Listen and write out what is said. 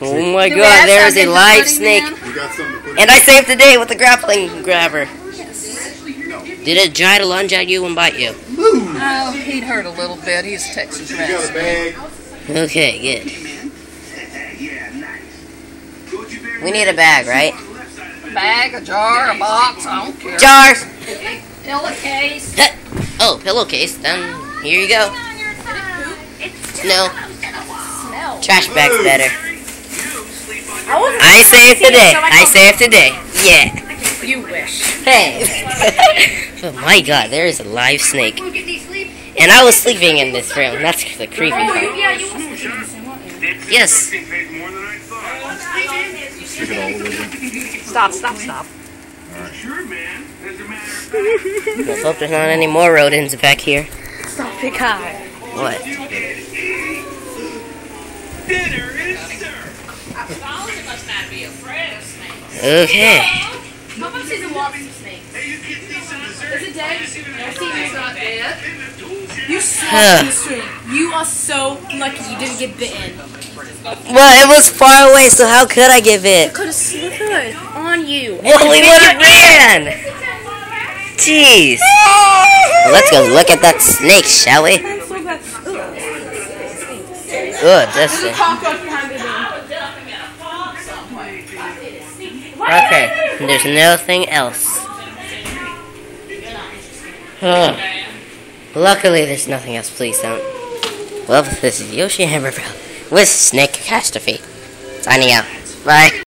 Oh my Do god, there is a live snake. them? You got something to put And I saved the day with the grappling grabber. Did it try to lunge at you and bite you? Oh, he'd hurt a little bit. He's Texas You a Red. bag? Okay, good. We need a bag, right? Bag, a jar, a box, I don't care. Jars! Pillowcase. Oh, pillowcase. Then here you go. No, trash bag's better. I wasn't I saved today. I saved today. Yeah. You wish. Hey. oh my god, there is a live snake. And I was sleeping in this room. That's the creepy part. Yes. Stick it all the way in. Stop, stop, stop. Let's hope there's not any more rodents back here. Stop, pick high. What? Okay. Mama sees a walking snake. Is it dead? I see it's not dead. You saw Huh. in the stream. You are so lucky you didn't get bitten. Well, it was far away, so how could I give it? Could have slithered on you. Well, we would have ran! Jeez. Well, let's go look at that snake, shall we? I'm so bad. Good, this thing. Okay, there's nothing else. Huh. Luckily, there's nothing else. Please don't. Well, this is Yoshi Hammer Bro with Snake Catastrophe. Signing out. Bye.